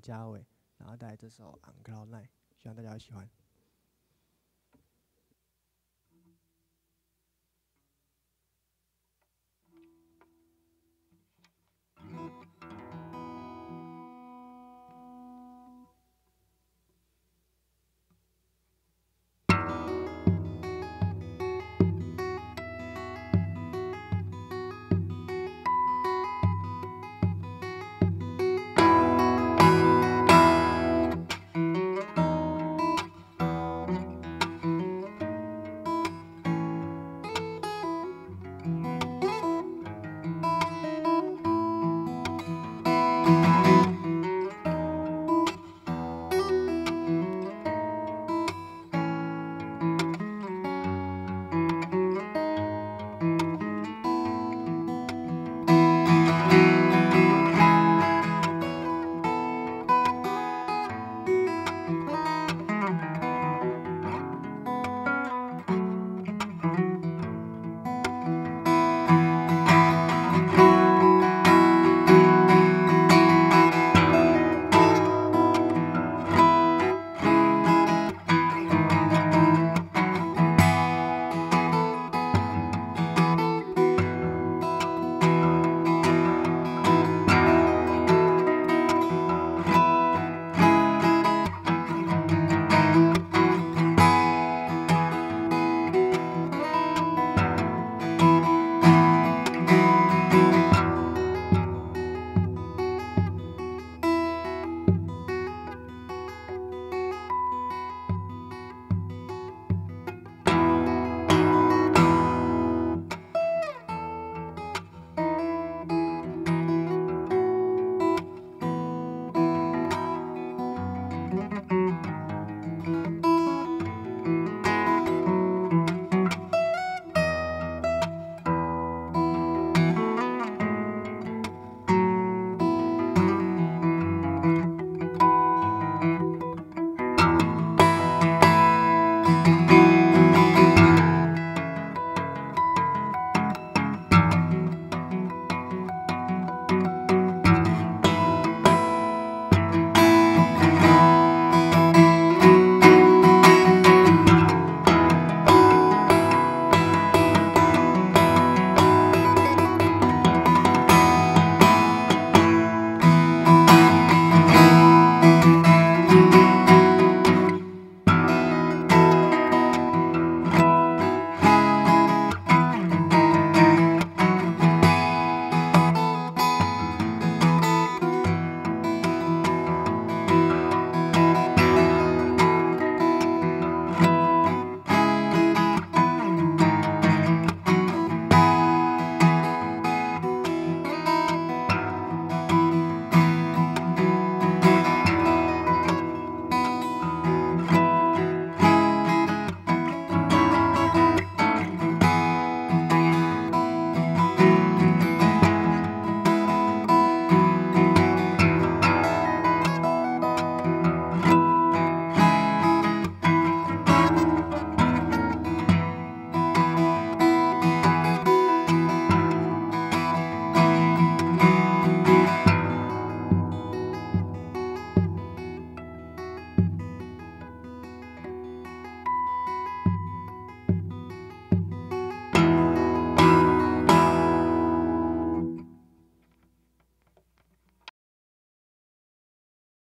嘉伟，然后带来这首《Uncloud Nine》，希望大家喜欢。